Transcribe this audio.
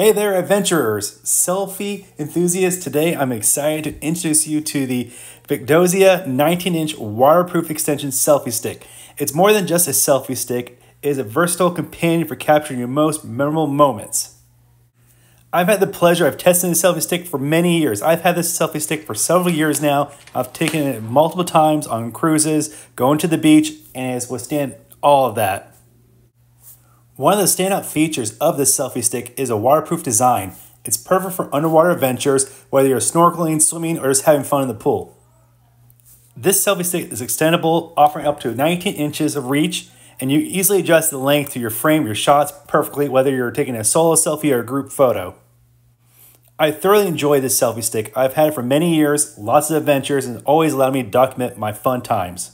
Hey there, adventurers, selfie enthusiasts. Today I'm excited to introduce you to the Vicdozia 19 inch waterproof extension selfie stick. It's more than just a selfie stick, it is a versatile companion for capturing your most memorable moments. I've had the pleasure of testing the selfie stick for many years. I've had this selfie stick for several years now. I've taken it multiple times on cruises, going to the beach, and it's withstand all of that. One of the standout features of this selfie stick is a waterproof design. It's perfect for underwater adventures, whether you're snorkeling, swimming, or just having fun in the pool. This selfie stick is extendable, offering up to 19 inches of reach, and you easily adjust the length to your frame your shots perfectly, whether you're taking a solo selfie or a group photo. I thoroughly enjoy this selfie stick. I've had it for many years, lots of adventures, and always allowed me to document my fun times.